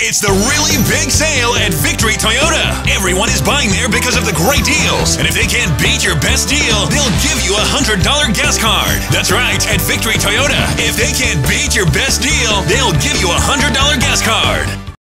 It's the really big sale at Victory Toyota. Everyone is buying there because of the great deals. And if they can't beat your best deal, they'll give you a $100 gas card. That's right, at Victory Toyota. If they can't beat your best deal, they'll give you a hundred.